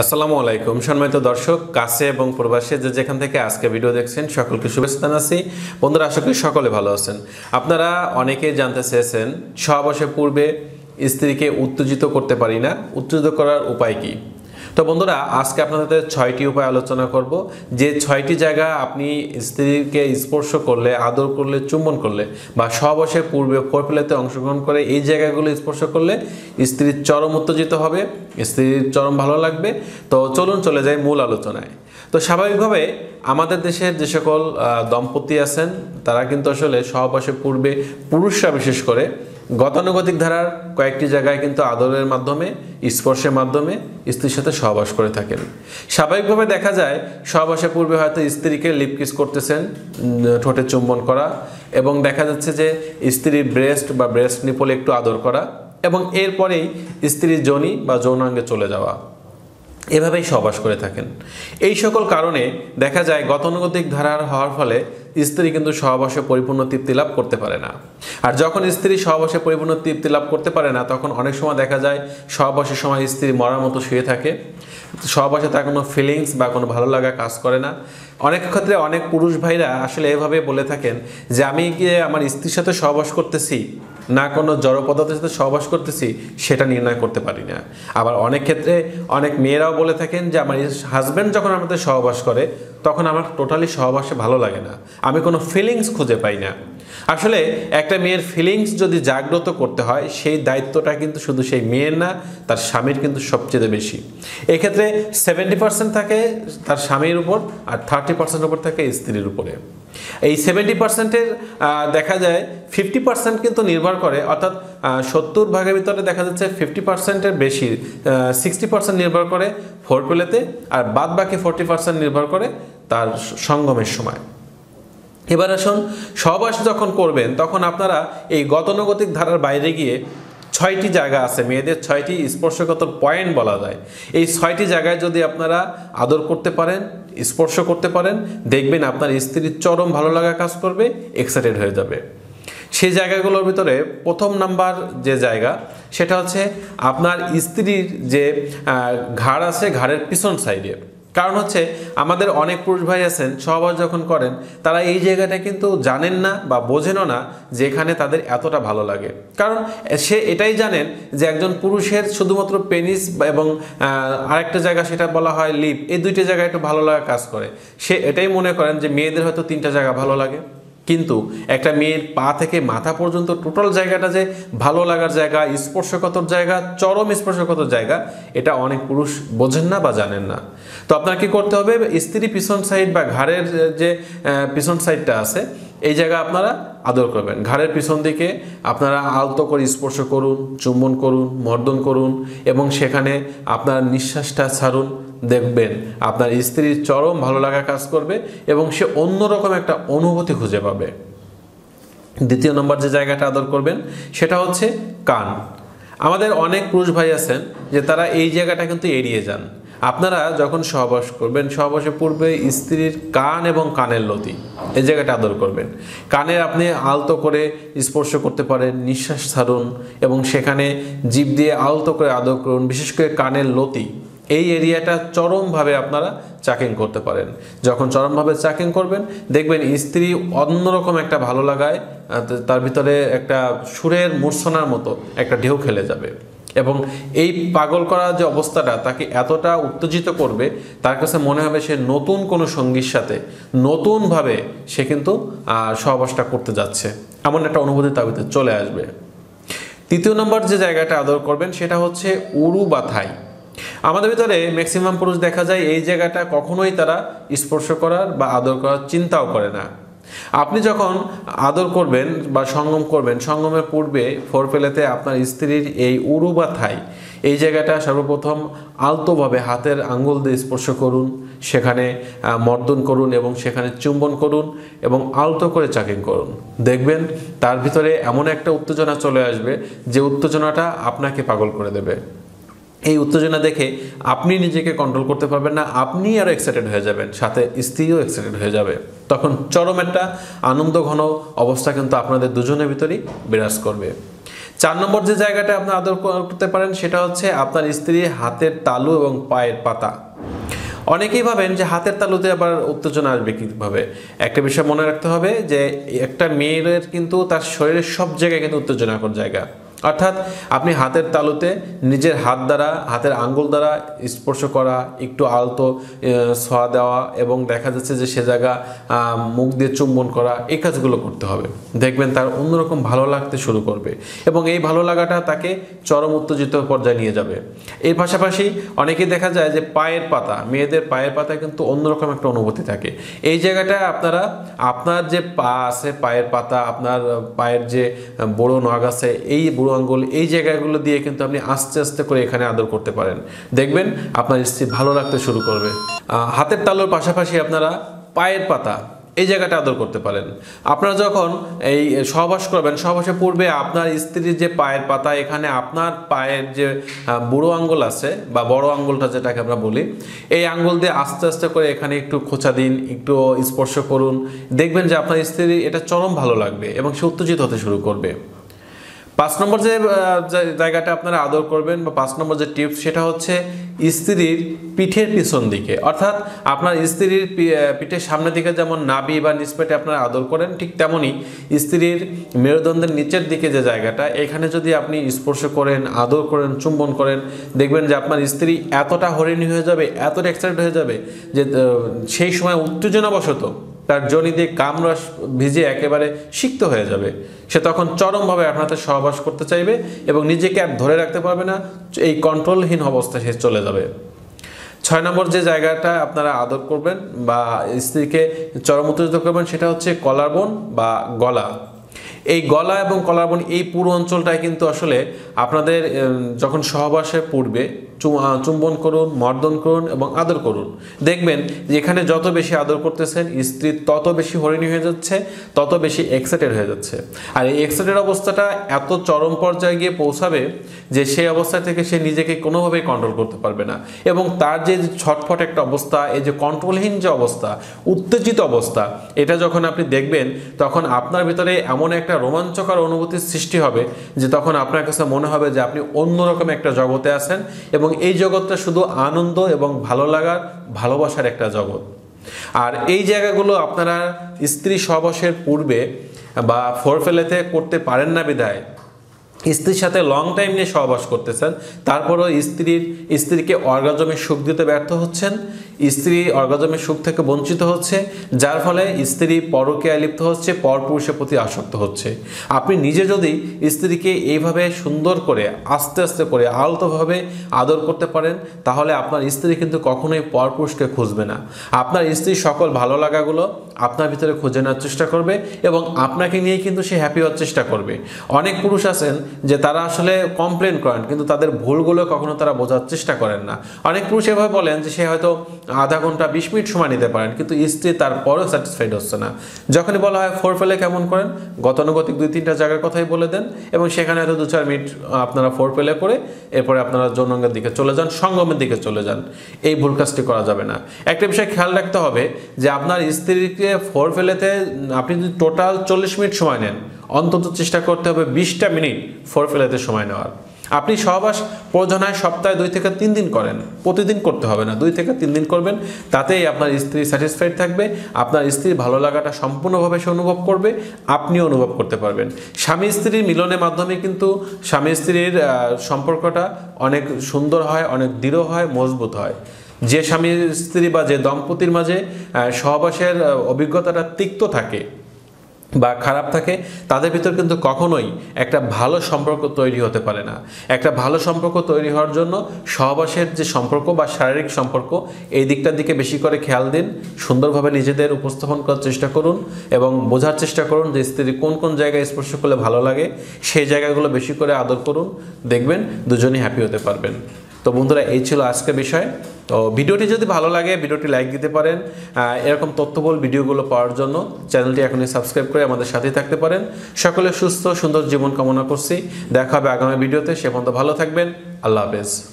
আসসালামু আলাইকুম। সম্মানিত দর্শক, কাছে এবং প্রবাসে যে যেখান থেকে আজকে ভিডিও দেখছেন, সকলকে শুভেচ্ছা জানাচ্ছি। বন্ধুরা, আশা করি সকলে ভালো আছেন। আপনারা অনেকেই জানতে চেয়েছেন ছ বছর পূর্বে স্ত্রীকে উত্তেজিত করতে পারি না। উত্তেজিত করার উপায় কি? তো বন্ধুরা, আজকে আপনাদের ছয়টি উপায় আলোচনা করব। যে ছয়টি জায়গা আপনি স্ত্রীকে স্পর্শ করলে, আদর করলে, চুম্বন করলে বা সহবাসের পূর্বে ফোরপ্লেতে অংশগ্রহণ করে এই জায়গাগুলো স্পর্শ করলে স্ত্রীর চরম উত্তেজিত হবে, স্ত্রীর চরম ভালো লাগবে। তো চলুন চলে যাই মূল আলোচনায়। তো স্বাভাবিকভাবে আমাদের দেশের যে সকল দম্পতি আছেন, তারা কিন্তু আসলে সহবাসের পূর্বে পুরুষরা বিশেষ করে গতানুগতিক ধারার কয়েকটি জায়গায় কিন্তু আদরের মাধ্যমে, স্পর্শের মাধ্যমে স্ত্রীর সাথে সহবাস করে থাকেন। স্বাভাবিকভাবে দেখা যায়, সহবাসের পূর্বে হয়তো স্ত্রীকে লিপকিস করতেছেন ঠোঁটে চুম্বন করা এবং দেখা যাচ্ছে যে স্ত্রীর ব্রেস্ট বা ব্রেস্ট নিপলে একটু আদর করা এবং এরপরেই স্ত্রীর জনি বা যৌনাঙ্গে চলে যাওয়া। এভাবেই সহবাস করে থাকেন। এই সকল কারণে দেখা যায় গতানুগতিক ধারার হওয়ার ফলে স্ত্রী কিন্তু সহবাসে পরিপূর্ণ তৃপ্তি লাভ করতে পারে না। আর যখন স্ত্রী সহবাসে পরিপূর্ণ তৃপ্তি লাভ করতে পারে না, তখন অনেক সময় দেখা যায় সহবাসের সময় স্ত্রী মরার মতো শুয়ে থাকে। সহবাসে তার কোনো ফিলিংস বা কোনো ভালো লাগা কাজ করে না। অনেক ক্ষেত্রে অনেক পুরুষ ভাইরা আসলে এভাবে বলে থাকেন যে, আমি গিয়ে আমার স্ত্রীর সাথে সহবাস করতেছি না কোনো জড় পদার্থের সাথে সহবাস করতেছি, সেটা নির্ণয় করতে পারি না। আবার অনেক ক্ষেত্রে অনেক মেয়েরাও বলে থাকেন যে, আমার হাজব্যান্ড যখন আমাদের সহবাস করে তখন আমার টোটালি সহবাসে ভালো লাগে না। আমি কোনো ফিলিংস খুঁজে পাই না। আসলে একটা মেয়ের ফিলিংস যদি জাগ্রত করতে হয়, সেই দায়িত্বটা কিন্তু শুধু সেই মেয়ের না, তার স্বামীর কিন্তু সবচেয়ে বেশি। এক্ষেত্রে সেভেন্টি পার্সেন্ট থাকে তার স্বামীর উপর আর থার্টি পার্সেন্ট উপর থাকে স্ত্রীর উপরে। এই সেভেন্টি পার্সেন্টের দেখা যায় ফিফটি পার্সেন্ট কিন্তু নির্ভর করে, অর্থাৎ সত্তর ভাগের ভিতরে দেখা যাচ্ছে ফিফটি পার্সেন্টের বেশি। সিক্সটি পার্সেন্ট নির্ভর করে ফোর পেলেতে আর বাদ বাকি ফোরটি পার্সেন্ট নির্ভর করে তার সঙ্গমের সময়। এবার আসুন সহবাস যখন করবেন, তখন আপনারা এই গতানুগতিক ধারার বাইরে গিয়ে ছয়টি জায়গা আছে, মেয়েদের ছয়টি স্পর্শগত পয়েন্ট বলা যায়। এই ছয়টি জায়গায় যদি আপনারা আদর করতে পারেন, স্পর্শ করতে পারেন, দেখবেন আপনার স্ত্রীর চরম ভালো লাগা কাজ করবে এক্সাইটেড হয়ে যাবে। সেই জায়গাগুলোর ভিতরে প্রথম নাম্বার যে জায়গা, সেটা হচ্ছে আপনার স্ত্রীর যে ঘাড় আছে, ঘাড়ের পিছন সাইডে কারণ হচ্ছে আমাদের অনেক পুরুষ ভাই আছেন, সহবাস যখন করেন, তারা এই জায়গাটা কিন্তু জানেন না বা বোঝেনও না যে এখানে তাদের এতটা ভালো লাগে। কারণ সে এটাই জানেন যে একজন পুরুষের শুধুমাত্র পেনিস এবং আরেকটা জায়গা সেটা বলা হয় লিপ, এই দুইটা জায়গায় একটু ভালো লাগা কাজ করে। সে এটাই মনে করেন যে মেয়েদের হয়তো তিনটা জায়গা ভালো লাগে। কিন্তু একটা মেয়ের পা থেকে মাথা পর্যন্ত টোটাল জায়গাটা যে ভালো লাগার জায়গা, স্পর্শকতর জায়গা, চরম স্পর্শকতর জায়গা, এটা অনেক পুরুষ বোঝেন না বা জানেন না। তো আপনার কি করতে হবে? স্ত্রী পিছন সাইড বা ঘাড়ের যে পিছন সাইডটা আছে, এই জায়গা আপনারা আদর করবেন। ঘাড়ের পিছন দিকে আপনারা আলতো করে স্পর্শ করুন, চুম্বন করুন, মর্দন করুন এবং সেখানে আপনার নিঃশ্বাসটা ছাড়ুন, দেখবেন আপনার স্ত্রীর চরম ভালো লাগা কাজ করবে এবং সে অন্যরকম একটা অনুভূতি খুঁজে পাবে। দ্বিতীয় নম্বর যে জায়গাটা আদর করবেন, সেটা হচ্ছে কান। আমাদের অনেক পুরুষ ভাই আছেন যে তারা এই জায়গাটা কিন্তু এড়িয়ে যান। আপনারা যখন সহবাস করবেন, সহবাসের পূর্বে স্ত্রীর কান এবং কানের লতি এই জায়গাটা আদর করবেন। কানের আপনি আলতো করে স্পর্শ করতে পারেন, নিঃশ্বাস ছাড়ুন এবং সেখানে জিভ দিয়ে আলতো করে আদর করুন, বিশেষ করে কানের লতি। এই এরিয়াটা চরমভাবে আপনারা চাকিং করতে পারেন। যখন চরমভাবে চাকিং করবেন, দেখবেন স্ত্রী অন্যরকম একটা ভালো লাগায় তার ভিতরে একটা সুরের মূর্ছনার মতো একটা ঢেউ খেলে যাবে। এবং এই পাগল করা যে অবস্থাটা তাকে এতটা উত্তেজিত করবে, তার কাছে মনে হবে সে নতুন কোনো সঙ্গীর সাথে, নতুনভাবে সে কিন্তু সহবাসটা করতে যাচ্ছে। এমন একটা অনুভূতি তার ভিতরে চলে আসবে। তৃতীয় নম্বর যে জায়গাটা আদর করবেন, সেটা হচ্ছে উরু বা থাই আমাদের ভিতরে ম্যাক্সিমাম পুরুষ দেখা যায়, এই জায়গাটা কখনোই তারা স্পর্শ করার বা আদর করার চিন্তাও করে না। আপনি যখন আদর করবেন বা সঙ্গম করবেন, সঙ্গমের পূর্বে ফোর পেলেতে আপনার স্ত্রীর এই উরু বা থাই, এই জায়গাটা সর্বপ্রথম আলতোভাবে হাতের আঙ্গুল দিয়ে স্পর্শ করুন, সেখানে মর্দন করুন এবং সেখানে চুম্বন করুন এবং আলতো করে চাকিং করুন। দেখবেন তার ভিতরে এমন একটা উত্তেজনা চলে আসবে যে উত্তেজনাটা আপনাকে পাগল করে দেবে। এই উত্তেজনা দেখে আপনি নিজেকে কন্ট্রোল করতে পারবেন না, আপনি আরও এক্সাইটেড হয়ে যাবেন, সাথে স্ত্রীও এক্সাইটেড হয়ে যাবে। তখন চরম একটা আনন্দ ঘন অবস্থা কিন্তু আপনাদের দুজনের ভিতরেই বিরাজ করবে। চার নম্বর যে জায়গাটা আপনি আদর করতে পারেন, সেটা হচ্ছে আপনার স্ত্রীর হাতের তালু এবং পায়ের পাতা। অনেকেই ভাবেন যে হাতের তালুতে আবার উত্তেজনা আসবে কীভাবে? একটা বিষয় মনে রাখতে হবে যে একটা মেয়ের কিন্তু তার শরীরের সব জায়গায় কিন্তু উত্তেজনাকর জায়গা। অর্থাৎ আপনি হাতের তালুতে নিজের হাত দ্বারা, হাতের আঙ্গুল দ্বারা স্পর্শ করা, একটু আলতো ছোঁয়া দেওয়া এবং দেখা যাচ্ছে যে সে জায়গা মুখ দিয়ে চুম্বন করা, এই কাজগুলো করতে হবে। দেখবেন তার অন্যরকম ভালো লাগতে শুরু করবে এবং এই ভালো লাগাটা তাকে চরম উত্তেজিত পর্যায়ে নিয়ে যাবে। এর পাশাপাশি অনেকেই দেখা যায় যে পায়ের পাতা, মেয়েদের পায়ের পাতা কিন্তু অন্যরকম একটা অনুভূতি থাকে। এই জায়গাটায় আপনারা, আপনার যে পা আছে, পায়ের পাতা, আপনার পায়ের যে বড় নখ আছে, এই বুড়ো আঙ্গুল এই জায়গাগুলো দিয়ে কিন্তু আপনি আস্তে আস্তে করে এখানে আদর করতে পারেন। দেখবেন আপনার স্ত্রী ভালো লাগতে শুরু করবে। হাতের তালুর পাশাপাশি আপনারা পায়ের পাতা এই জায়গাটা আদর করতে পারেন। আপনারা যখন এই সহবাস করবেন, সহবাসের পূর্বে আপনার স্ত্রীর যে পায়ের পাতা, এখানে আপনার পায়ের যে বুড়ো আঙ্গুল আছে বা বড় আঙ্গুলটা যেটাকে আমরা বলি, এই আঙ্গুল দিয়ে আস্তে আস্তে করে এখানে একটু খোঁচা দিন, একটু স্পর্শ করুন। দেখবেন যে আপনার স্ত্রী এটা চরম ভালো লাগবে এবং সে উত্তেজিত হতে শুরু করবে। পাঁচ নম্বর যে জায়গাটা আপনারা আদর করবেন বা পাঁচ নম্বর যে টিপস, সেটা হচ্ছে স্ত্রীর পিঠের পিছন দিকে। অর্থাৎ আপনার স্ত্রীর পিঠের সামনের দিকে যেমন নাবি বা নিষ্পেটে আপনারা আদর করেন, ঠিক তেমনই স্ত্রীর মেরুদণ্ডের নিচের দিকে যে জায়গাটা, এখানে যদি আপনি স্পর্শ করেন, আদর করেন, চুম্বন করেন, দেখবেন যে আপনার স্ত্রী এতটা হরিণী হয়ে যাবে, এতটা এক্সাইটেড হয়ে যাবে যে সেই সময় উত্তেজনাবশত তার জনিতে কামরস ভিজে একেবারে সিক্ত হয়ে যাবে। সে তখন চরমভাবে আপনাদের সহবাস করতে চাইবে এবং নিজেকে আর ধরে রাখতে পারবে না, এই কন্ট্রোলহীন অবস্থায় সে চলে যাবে। ছয় নম্বর যে জায়গাটা আপনারা আদর করবেন বা স্ত্রীকে চরম উত্তেজিত করবেন সেটা হচ্ছে কলারবন বা গলা। এই গলা এবং কলারবন এই পুরো অঞ্চলটায় কিন্তু আসলে আপনাদের যখন সহবাসে পূর্বে চুম্বন করুন, মর্দন করুন এবং আদর করুন। দেখবেন যে এখানে যত বেশি আদর করতেছেন, স্ত্রী তত বেশি হরিণী হয়ে যাচ্ছে, তত বেশি এক্সাইটেড হয়ে যাচ্ছে। আর এই এক্সাইটেড অবস্থাটা এত চরম পর্যায়ে গিয়ে পৌঁছাবে যে সেই অবস্থা থেকে সে নিজেকে কোনোভাবেই কন্ট্রোল করতে পারবে না। এবং তার যে ছটফট একটা অবস্থা, এই যে কন্ট্রোলহীন যে অবস্থা, উত্তেজিত অবস্থা, এটা যখন আপনি দেখবেন, তখন আপনার ভিতরে এমন একটা রোমাঞ্চকর অনুভূতির সৃষ্টি হবে যে তখন আপনার কাছে মনে হবে যে আপনি অন্যরকম একটা জগতে আছেন এবং এই জগৎটা শুধু আনন্দ এবং ভালো লাগার, ভালোবাসার একটা জগৎ। আর এই জায়গাগুলো আপনারা স্ত্রী সবসের পূর্বে বা ফোর ফেলেতে করতে পারেন না বিধায় স্ত্রীর সাথে লং টাইম নিয়ে সহবাস করতেছেন, তারপরও স্ত্রীর, স্ত্রীকে অর্গাজমে সুখ দিতে ব্যর্থ হচ্ছেন স্ত্রী অর্গাজমের সুখ থেকে বঞ্চিত হচ্ছে, যার ফলে স্ত্রী পরকে লিপ্ত হচ্ছে, পরপুরুষের প্রতি আসক্ত হচ্ছে। আপনি নিজে যদি স্ত্রীকে এইভাবে সুন্দর করে, আস্তে আস্তে করে, আলতোভাবে আদর করতে পারেন, তাহলে আপনার স্ত্রী কিন্তু কখনোই পরপুরুষকে খুঁজবে না। আপনার স্ত্রী সকল ভালো লাগাগুলো আপনার ভিতরে খুঁজে নেওয়ার চেষ্টা করবে এবং আপনাকে নিয়ে কিন্তু সে হ্যাপি হওয়ার চেষ্টা করবে। অনেক পুরুষ আছেন যে তারা আসলে কমপ্লেন করেন, কিন্তু তাদের ভুলগুলো কখনো তারা বোঝার চেষ্টা করেন না। অনেক পুরুষ এভাবে বলেন যে সে হয়তো আধা ঘণ্টা, বিশ মিনিট সময় নিতে পারেন, কিন্তু স্ত্রী তারপরেও স্যাটিসফাইড হচ্ছে না। যখনই বলা হয় ফোর ফেলে কেমন করেন, গতানুগতিক দুই তিনটা জায়গার কথাই বলে দেন, এবং সেখানে হয়তো দু চার মিনিট আপনারা ফোর ফেলে করে এরপরে আপনারা যৌনাঙ্গের দিকে চলে যান, সঙ্গমের দিকে চলে যান। এই ভুল কাজটি করা যাবে না। একটা বিষয় খেয়াল রাখতে হবে যে আপনার স্ত্রীকে ফোর ফেলেতে আপনি যদি টোটাল চল্লিশ মিনিট সময় নেন, অন্তত চেষ্টা করতে হবে বিশটা মিনিট ফোর ফেলেতে সময় নেওয়ার। আপনি সহবাস প্রয়োজন হয় সপ্তাহে দুই থেকে তিন দিন করেন। প্রতিদিন করতে হবে না, দুই থেকে তিন দিন করবেন। তাতেই আপনার স্ত্রী স্যাটিসফাইড থাকবে, আপনার স্ত্রীর ভালো লাগাটা সম্পূর্ণভাবে সে অনুভব করবে, আপনিও অনুভব করতে পারবেন। স্বামী স্ত্রীর মিলনের মাধ্যমে কিন্তু স্বামী স্ত্রীর সম্পর্কটা অনেক সুন্দর হয়, অনেক দৃঢ় হয়, মজবুত হয়। যে স্বামী স্ত্রী বা যে দম্পতির মাঝে সহবাসের অভিজ্ঞতাটা তিক্ত থাকে বা খারাপ থাকে, তাদের ভিতর কিন্তু কখনোই একটা ভালো সম্পর্ক তৈরি হতে পারে না। একটা ভালো সম্পর্ক তৈরি হওয়ার জন্য সহবাসের যে সম্পর্ক বা শারীরিক সম্পর্ক, এই দিকটার দিকে বেশি করে খেয়াল দিন। সুন্দরভাবে নিজেদের উপস্থাপন করার চেষ্টা করুন এবং বোঝার চেষ্টা করুন যে স্ত্রী কোন কোন জায়গায় স্পর্শ করলে ভালো লাগে, সেই জায়গাগুলো বেশি করে আদর করুন। দেখবেন দুজনেই হ্যাপি হতে পারবেন। তো বন্ধুরা, এই ছিল আজকের বিষয়। তো ভিডিওটি যদি ভালো লাগে, ভিডিওটি লাইক দিতে পারেন। এরকম তথ্যবল ভিডিওগুলো পাওয়ার জন্য চ্যানেলটি এখনই সাবস্ক্রাইব করে আমাদের সাথেই থাকতে পারেন। সকলে সুস্থ, সুন্দর জীবন কামনা করছি। দেখা হবে আগামী ভিডিওতে। সে পর্যন্ত ভালো থাকবেন। আল্লাহ হাফেজ।